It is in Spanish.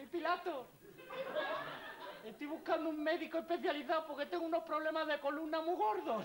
mi Pilato. Estoy buscando un médico especializado porque tengo unos problemas de columna muy gordos.